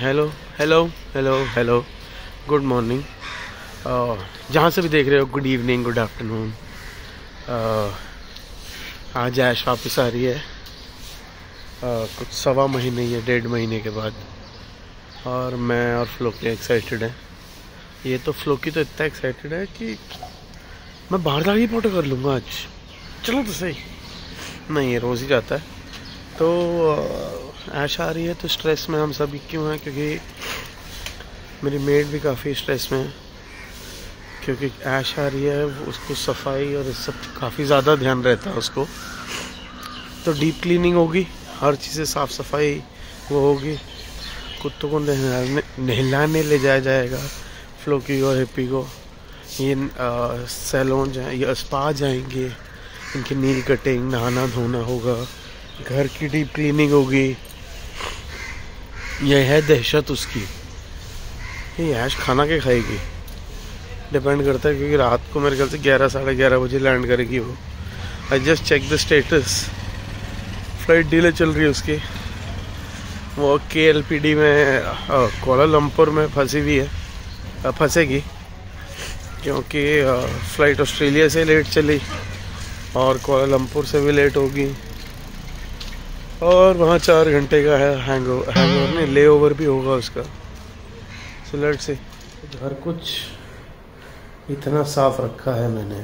Hello hello hello hello good morning जहाँ से भी देख रहे हो गुड इवनिंग गुड आफ्टरनून आज ऐश वापस आ रही है। Uh, कुछ सवा महीने या डेढ़ महीने के बाद। और मैं और फ्लोकी एक्साइटेड है। ये तो फ्लोकी तो इतना एक्साइटेड है कि मैं बाहर जाके फ़ोटो कर लूँगा आज। चलो तो सही। नहीं ये रोज़ ही जाता है। तो ऐश आ रही है तो स्ट्रेस में हम सभी क्यों हैं? क्योंकि मेरी मेड भी काफ़ी स्ट्रेस में है। क्योंकि ऐश आ रही है, उसको सफ़ाई और इस सब काफ़ी ज़्यादा ध्यान रहता है उसको। तो डीप क्लीनिंग होगी, हर चीज़ें साफ़ सफ़ाई वो होगी। कुत्तों को नहलाने नहलाने ले जाया जाएगा फ्लोकी और हिप्पी को। ये सैलून जाए, या स्पा जाएँगे, इनकी नील कटिंग नहाना धोना होगा। घर की डीप क्लीनिंग होगी। यह है दहशत उसकी। ये ऐश खाना के खाएगी? डिपेंड करता है क्योंकि रात को मेरे ख्याल से ग्यारह, साढ़े ग्यारह बजे लैंड करेगी वो। I just check the status flight delay चल रही है उसकी। वो के एल पी डी में कोलालमपुर में फंसी हुई है। फंसेगी। क्योंकि फ़्लाइट ऑस्ट्रेलिया से लेट चली और कोलालमपुर से भी लेट होगी। और वहाँ चार घंटे का है हैंग हैंग ओवर नहीं ले ओवर भी होगा उसका। सो लेट से घर कुछ इतना साफ़ रखा है मैंने।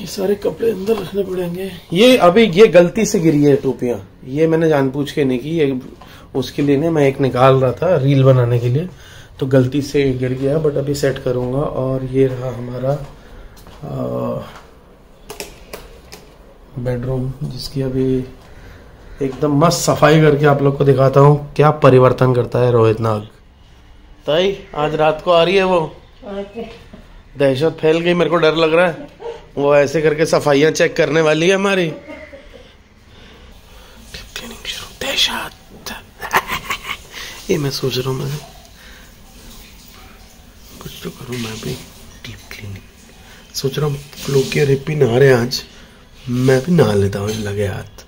ये सारे कपड़े अंदर रखने पड़ेंगे। ये अभी ये गलती से गिरी है टोपियाँ। ये मैंने जानबूझ के नहीं की ये उसके लिए नहीं मैं एक निकाल रहा था रील बनाने के लिए तो गलती से गिर गया बट अभी सेट करूँगा और ये रहा हमारा बेडरूम जिसकी अभी एकदम मस्त सफ़ाई करके आप लोग को दिखाता हूँ क्या परिवर्तन करता है रोहित नाग। ताई आज रात को आ रही है वो? दहशत फैल गई मेरे को डर लग रहा है। वो ऐसे करके सफाइयाँ चेक करने वाली है हमारी। दहशत ये मैं सोच रहा हूँ मैं कुछ तो करूँ मैं भी डीप क्लीनिंग सोच रहा हूँ लोग और हिप्पी नहा रहे आज मैं भी नहा लेता हूँ लगे हाथ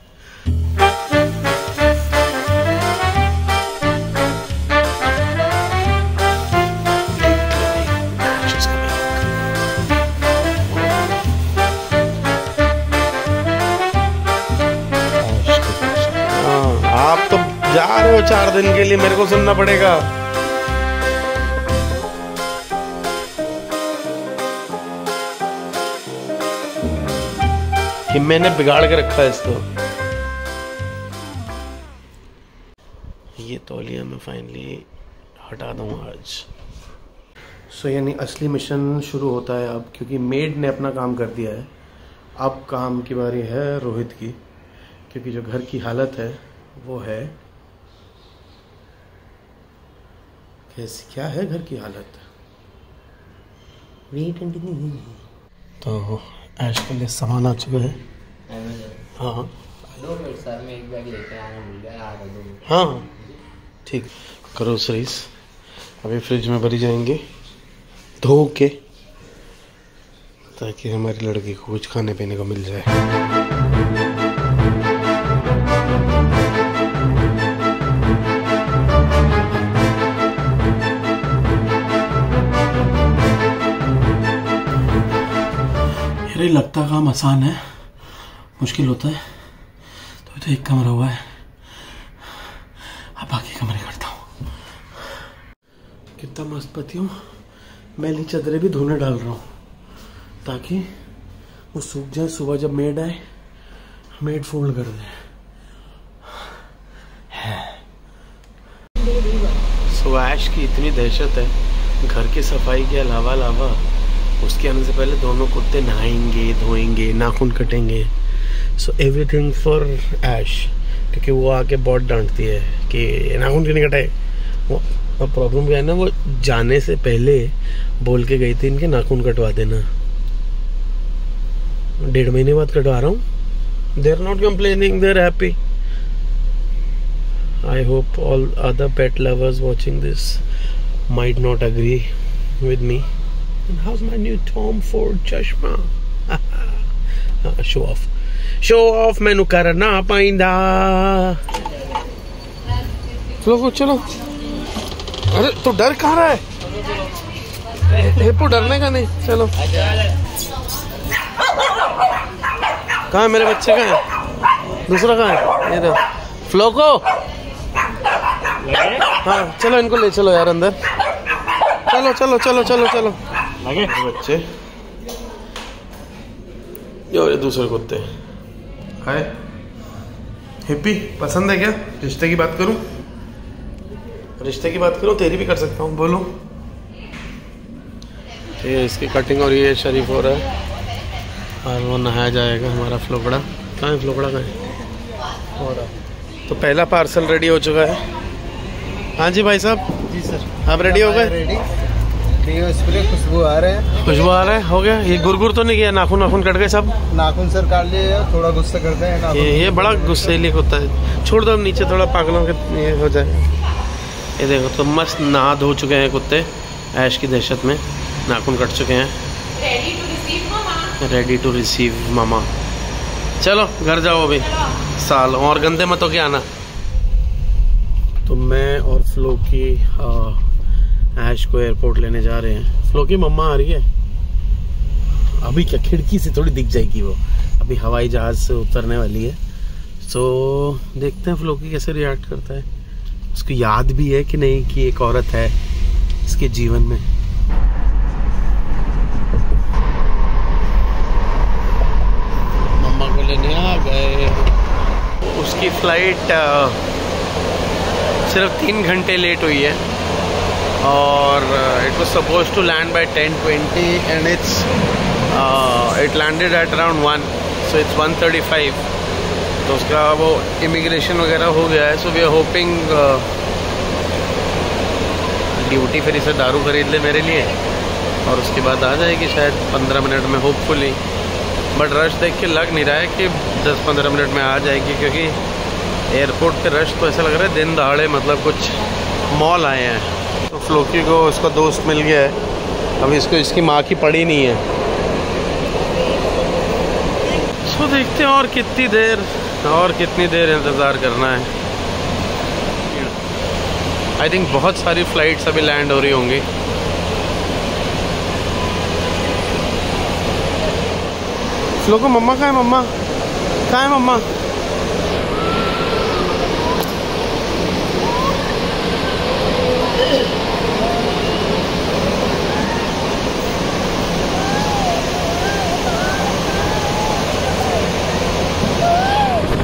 जा रहे हो चार दिन के लिए मेरे को सुनना पड़ेगा। कि मैंने बिगाड़ के रखा है इसको। ये तौलिया मैं फाइनली हटा दूँगा आज। सो so, यानी असली मिशन शुरू होता है अब क्योंकि मेड ने अपना काम कर दिया है। अब काम की बारी है रोहित की क्योंकि जो घर की हालत है वो है कैसी क्या है घर की हालत? तो ऐश के लिए सामान आ चुका है। हाँ। हाँ ठीक ग्रोसरीज अभी फ्रिज में भरी जाएँगे। धो के ताकि हमारी लड़की को कुछ खाने पीने को मिल जाए। अरे, लगता काम आसान है। मुश्किल होता है। तो तो एक कमरा हुआ है। अब बाकी कमरे करता हूँ। कितना मस्त पति हूँ। मैली चादरें भी धोने डाल रहा हूँ। ताकि वो सूख जाए, सुबह जब मेड आए मेड फोल्ड कर दे। सुऐश की इतनी दहशत है। घर की सफ़ाई के अलावा अलावा उसके आने से पहले दोनों कुत्ते नहाएँगे, धोएँगे, नाखून कटेंगे। सो एवरीथिंग फॉर ऐश क्योंकि वो आके बहुत डांटती है कि नाखून क्यों नहीं कटाए वो प्रॉब्लम क्या है ना, वो जाने से पहले बोल के गई थी इनके नाखून कटवा देना। डेढ़ महीने बाद कटवा रहा हूँ। They are not complaining they are happy I hope all other pet lovers watching this might not agree with me. And how's my new Tom Ford chashma? Ah, show off. Show off मैनू करना पैंदा चलो चलो। अरे तू डर कहाँ रहा है? हिप्पो डरने का नहीं चलो। कहाँ है मेरे बच्चे कहाँ है? दूसरा कहाँ है? ये देखो फ्लोको हाँ चलो इनको ले चलो यार अंदर। चलो चलो चलो चलो चलो। लगे बच्चे ये और दूसरे कुत्ते हाय हिप्पी पसंद है क्या रिश्ते की बात करूँ रिश्ते की बात करूँ तेरी भी कर सकता हूँ बोलो ये इसकी कटिंग और ये शरीफ हो रहा है और वो नहाया जाएगा हमारा फ्लोकड़ा कहाँ है फ्लोकड़ा कहाँ है हो रहा तो पहला पार्सल रेडी हो चुका है हाँ जी भाई साहब। जी सर आप रेडी हो गए? रेडी डिओ स्प्रे खुशबू आ रहे हैं। खुशबू आ रहा है हो गया। ये गुरगुर तो नहीं किया नाखून नाखून कट गए सब? नाखून सर काट लिए थोड़ा गुस्सा करते हैं ये ये बड़ा गुस्सैली होता है। छोड़ दो अब नीचे थोड़ा पागलों के ये हो जाए। ये देखो तो मस्त नहा धो चुके हैं कुत्ते ऐश की दहशत में। नाखून कट चुके हैं। रेडी टू रिसीव मामा चलो घर जाओ अभी। साल और गंदे मत के आना। तो मैं और फ्लो की आ, ऐश को एयरपोर्ट लेने जा रहे हैं। फ्लो की मम्मा आ रही है। अभी क्या खिड़की से थोड़ी दिख जाएगी वो। अभी हवाई जहाज़ से उतरने वाली है। तो देखते हैं फ्लो की कैसे रिएक्ट करता है। उसको याद भी है कि नहीं कि एक औरत है इसके जीवन में। मम्मा को लेने आ गए। उसकी फ़्लाइट सिर्फ़ तीन घंटे लेट हुई है। और it was suppose to land by ten twenty and it's it landed at around one so it's one thirty five तो उसका वो इमिग्रेशन वगैरह हो गया है so we are hoping duty फिर इसे दारू खरीद ले मेरे लिए, और उसके बाद आ जाएगी शायद पंद्रह मिनट में होपफुली बट रश देख के लग नहीं रहा है कि 10-15 मिनट में आ जाएगी, क्योंकि एयरपोर्ट पे रश तो ऐसा लग रहा है दिन दहाड़े मतलब कुछ मॉल आए हैं। फ्लोकी को उसका दोस्त मिल गया है। अभी इसको, इसकी माँ की पड़ी नहीं है। सो देखते हैं और कितनी देर, और कितनी देर इंतज़ार करना है। आई थिंक बहुत सारी फ्लाइट्स अभी लैंड हो रही होंगी। फ्लो मम्मा कहाँ है, मम्मा? कहाँ है, मम्मा?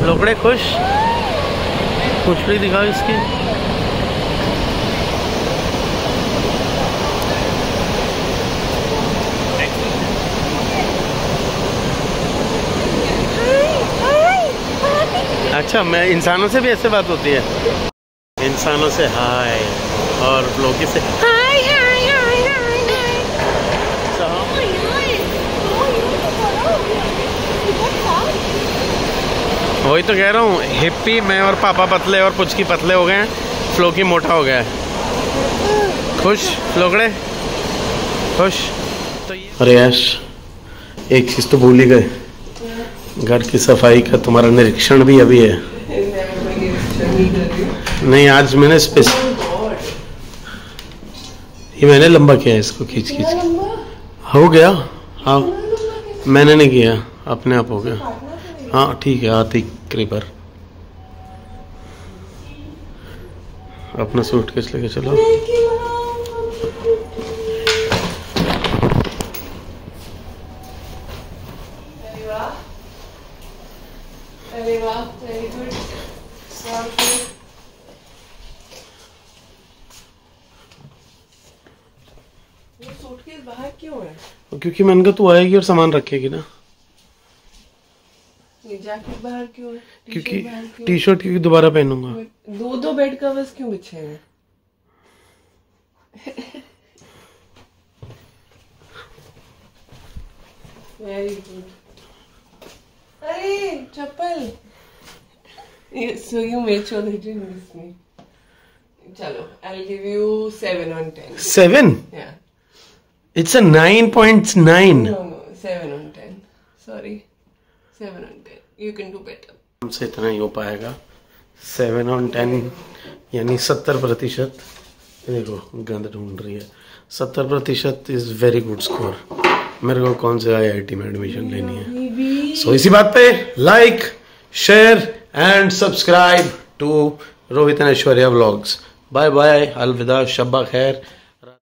लोकड़े खुश। खुशली दिखाओ इसकी। अच्छा मैं, इंसानों से भी ऐसे बात होती है। इंसानों से हाय और लोकी से hi वही तो कह रहा हूँ हिप्पी मैं और पापा पतले और पुचकी पतले हो गए हैं फ्लोकी मोटा हो गया है। खुश? लोकड़े खुश? अरे यश एक चीज़ तो भूल ही गए। घर की सफ़ाई का तुम्हारा निरीक्षण भी अभी है। नहीं आज मैंने स्पेस ये मैंने लंबा किया है इसको खींच खींच हो गया? हाँ मैंने नहीं किया अपने आप हो गया। हाँ ठीक है आती क्रीपर अपना सूट केस लेके चलो। क्योंकि मैंने कहा तू आएगी और सामान रखेगी ना। जैकेट बाहर क्यों है क्योंकि टी शर्ट क्योंकि दोबारा पहनूँगा दो दो बेड कवर्स क्यों बिछे हैं वेरी गुड अरे चप्पल You- So you made sure they didn't miss me. Chalo, I'll give you 7 on 10. Seven Yeah. It's a nine point nine No, no, 7 on 10. Sorry. 7 on 10. You can do better. हमसे इतना ही हो पाएगा। Seven on ten यानी सत्तर प्रतिशत। देखो गंद ढूंढ रही है। सत्तर प्रतिशत इज़ वेरी गुड स्कोर मेरे को कौन से आई आई में एडमिशन लेनी है. सो इसी बात पे like share and subscribe to Rohit Aishwarya vlogs bye bye अलविदा शब्बा खैर।